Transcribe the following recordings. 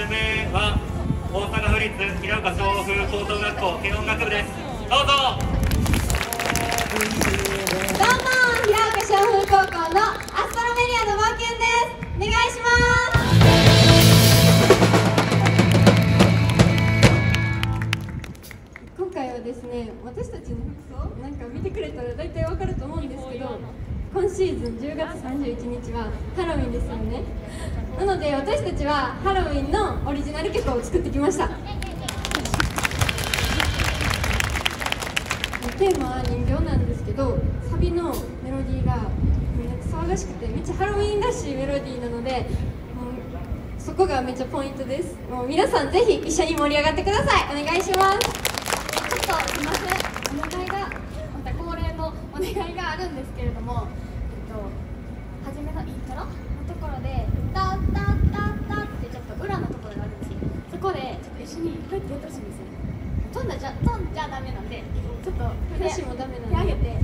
つ目は大阪府立平岡総風高等学校軽音楽部ですどうぞ。どうも平岡小風高校のアストロメリアの冒険です。お願いします今回はですね私たちの服装なんか見てくれたら大体わかると思うんですけど今シーズン10月31日はハロウィンですよね。なので私たちはハロウィンのオリジナル曲を作ってきました。テーマは人形なんですけどサビのメロディーがめっちゃ騒がしくてめっちゃハロウィンらしいメロディーなのでそこがめっちゃポイントです。もう皆さんぜひ一緒に盛り上がってください。お願いします。ちょっとすいません。お願いがお願いがあるんですけれども、えっと、初めのイントロのところで「タッタッタッタ」ってちょっと裏のところがあるんですよ。そこでちょっと一緒にこうやってやってほしいんですよ。飛んだじゃ飛んじゃダメなんでちょっと私もダメなんで。手上げて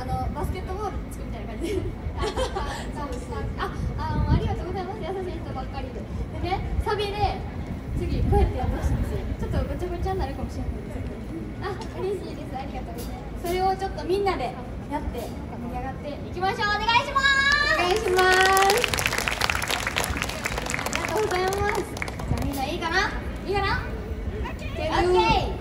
あのバスケットボール作るみたいな感じ。でそうです。ああありがとうございます。優しい人ばっかりで。でねサビで次こうやってやってほしいんですよ。ちょっとごちゃごちゃになるかもしれないですけど。あ嬉しいです。ありがとうございますそれをちょっとみんなでやって盛り上がっていきましょう。お願いします。お願いしますありがとうございます。じゃあみんないいかな？いいかな？オ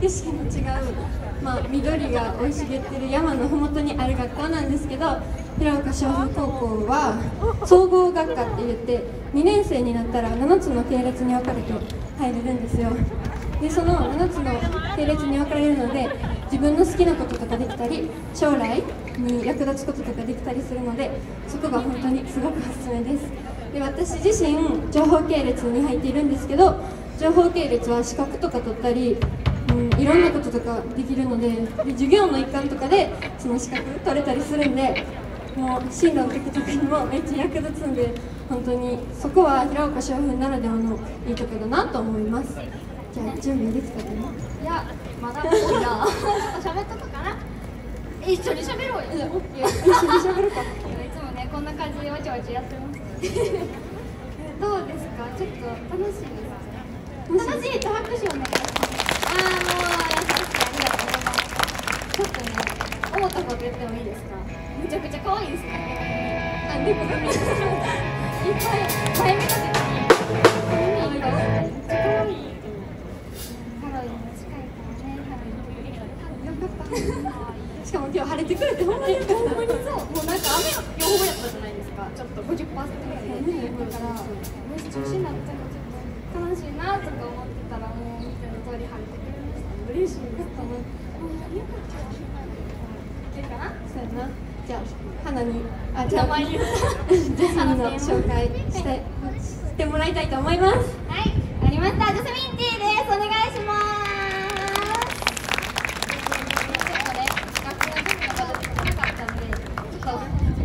景色の違う、まあ、緑が生い茂ってる山の麓にある学校なんですけど平岡小風高校は総合学科って言って2年生になったら7つの系列に分かれて入れるんですよ。でその7つの系列に分かれるので自分の好きなこととかできたり将来に役立つこととかできたりするのでそこが本当にすごくおすすめです。で私自身情報系列に入っているんですけど情報系列は資格とか取ったり、うん、いろんなこととかできるのでで授業の一環とかでその資格取れたりするんでもう進路の時とかにもめっちゃ役立つんで本当にそこは平岡商風ならではのいいところだなと思います。じゃあ準備できたかな？いやまだ多いな。ちょっと喋っとこうかな？一緒に喋ろうよ。一緒に喋るか。いつもねこんな感じでわちゃわちゃやってます。どうですか？ちょっと楽しいです。楽しい。と拍手をお願いします言ってもいいですか？めちゃくちゃ可愛いですね。あでもいっぱい。前見た時に耳い。っぱい。めっちゃ可愛い。ハロウィンも近い。からねハロウィンもできたらよかったしかも今日晴れてくれてほんまにほんまにそうもうなんか雨の予報やったじゃない。ですかちょっと50%ぐらい。でねだからもし中止になってもちょっと悲しいなとか思ってたらもう見ての通り晴れてくれました嬉しいですかねもうよかったいけるかな。じゃあ花にあじゃあ名前言うジャスミンの紹介してしてもらいたいと思いますはい、ありました。ジャスミンティーです。お願いします。ちょっとね、学校の準備がまだできなかったんで、ちょっと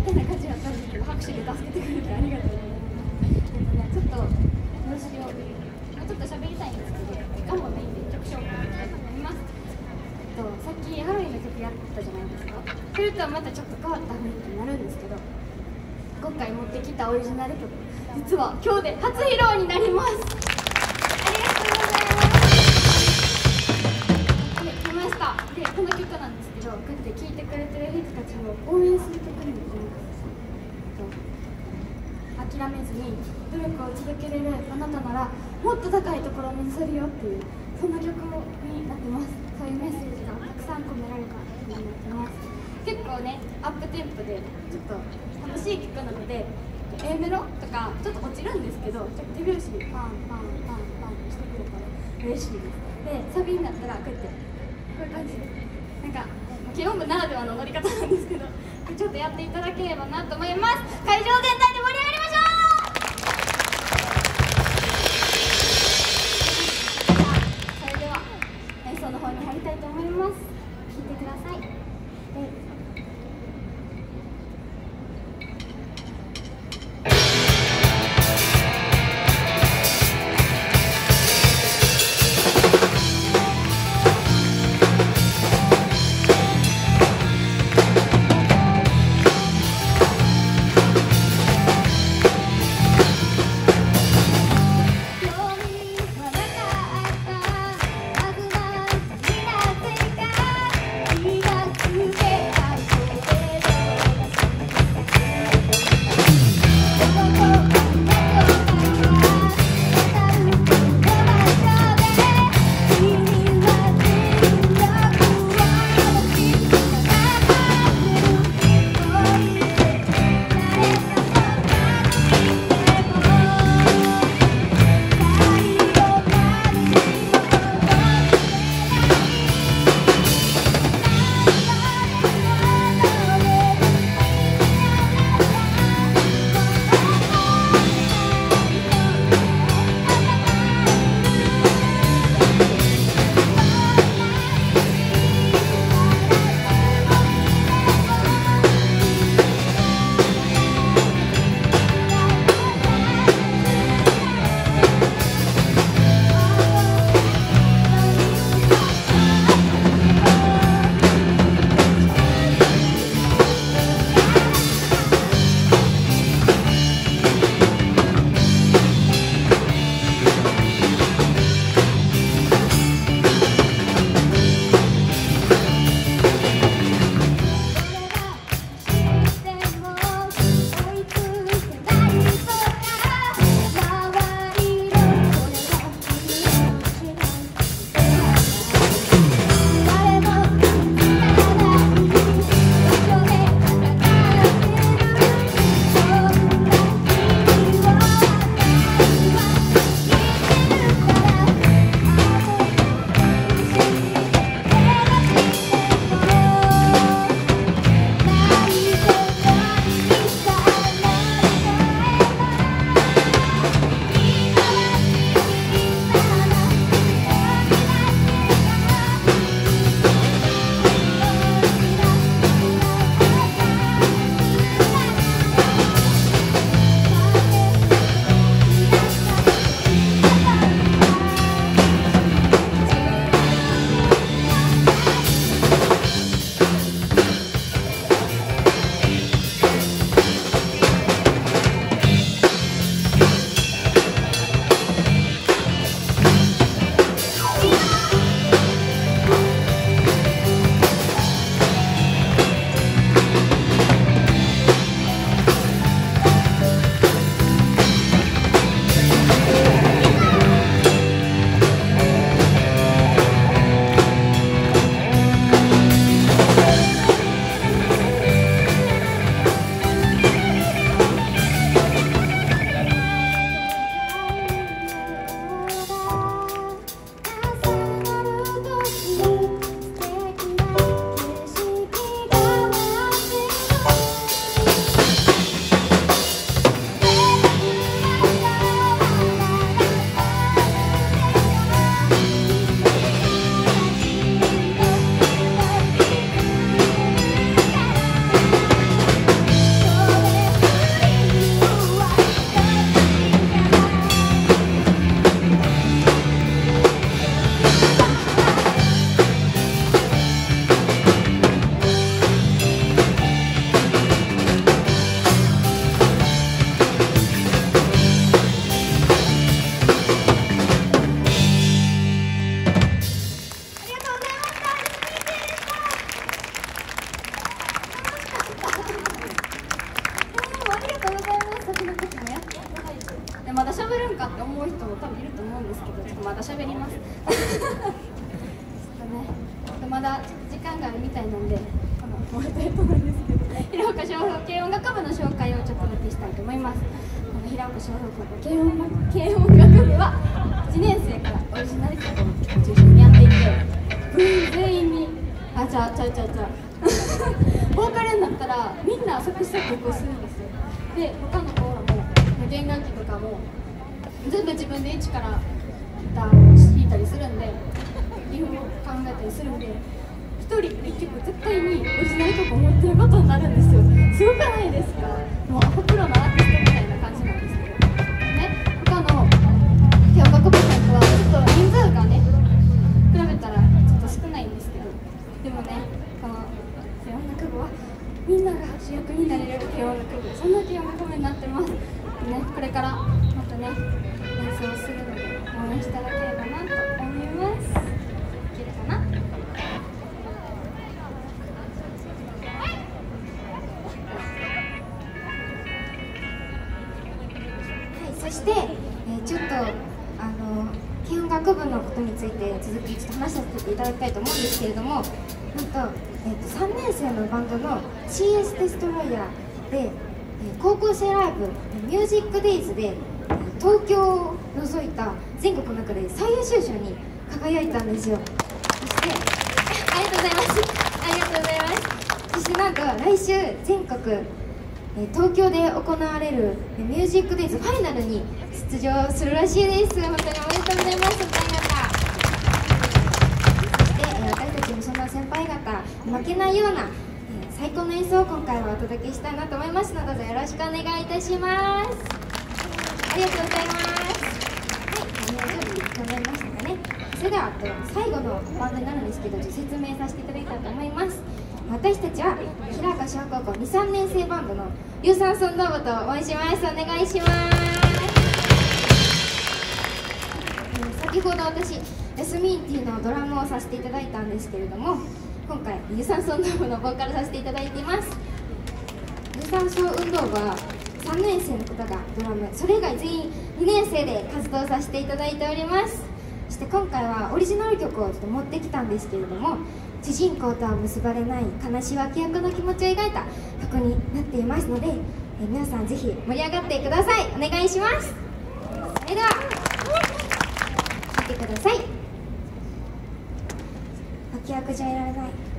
変な感じだったんですけど、拍手で助けてくれてありがとうございます。ちょっと、どうしよう。もうちょっと喋りたいんですけど、時間もないんで、曲紹介したいと思います。えっと、さっきハロウィンの曲やったじゃないですか。それとはまたちょっと変わった雰囲気になるんですけど、今回持ってきたオリジナル曲実は今日で初披露になります。ありがとうございます。で来ました。でこの曲なんですけどこうやって聴いてくれてる人たちを応援する曲になります諦めずに努力を続けれるあなたならもっと高いところを目指せるよっていうそんな曲になってますそういうメッセージがたくさん込められた曲になってます結構ね。アップテンポでちょっと楽しい曲なので A メロとかちょっと落ちるんですけどちょっと手拍子にパンパンパンパンしてくれたら嬉しいですでサビになったらこうやってこういう感じでなんか軽音部ならではの乗り方なんですけどちょっとやっていただければなと思います会場全体で盛り上がりましょうそれでは演奏の方に入りたいと思います。ったらみんな作詞作曲をするんですよ。で他の子らも弦楽器とかも全部自分で一からギターを弾いたりするんでリフを考えたりするんで一人一曲絶対にオリジナル曲を持ってることになるんですよ。すごくないですか？もうアホプロのアーティストみたいな感じなんですけど。ね。他の手を学部さんとはちょっと人数がね比べたらちょっと少ないんですけど。でもねみんなが主役になれる手音楽部そんな手音楽部になってますね。これからまたね演奏するので応援していただければなと思います。いけるかな？はい、そして、えーちょっとあの軽音楽部のことについて続きちょっと話させていただきたいと思うんですけれどもなんと,、えー、と3年生のバンドの CS デストロイヤーで、えー高校生ライブ「ミュージックデイズでえ東京を除いた全国の中で最優秀賞に輝いたんですよ。そしてありがとうございます。ありがとうございます。そしてなんと来週全国え東京で行われるえミュージックデイズファイナルに出場するらしいです。本当におめでとうございます。負けないような、え最高の演奏を今回はお届けしたいなと思いますのでどうぞよろしくお願いいたします。ありがとうございます。はい何を準備考えましたかね。それではえ最後のバンドになるんですけどちょっと説明させていただきたいと思います。私たちは平岡小高校23年生バンドの有酸素運動部と申します。お願いします。え先ほど私ヤスミンティのドラムをさせていただいたんですけれども今回有酸素運動部のボーカルさせていただいています。有酸素運動部は3年生の方がドラムそれ以外全員2年生で活動させていただいております。そして今回はオリジナル曲をちょっと持ってきたんですけれども主人公とは結ばれない悲しい脇役の気持ちを描いた曲になっていますので、え皆さんぜひ盛り上がってください。お願いします。それでは聴いてください。脇役じゃいられない。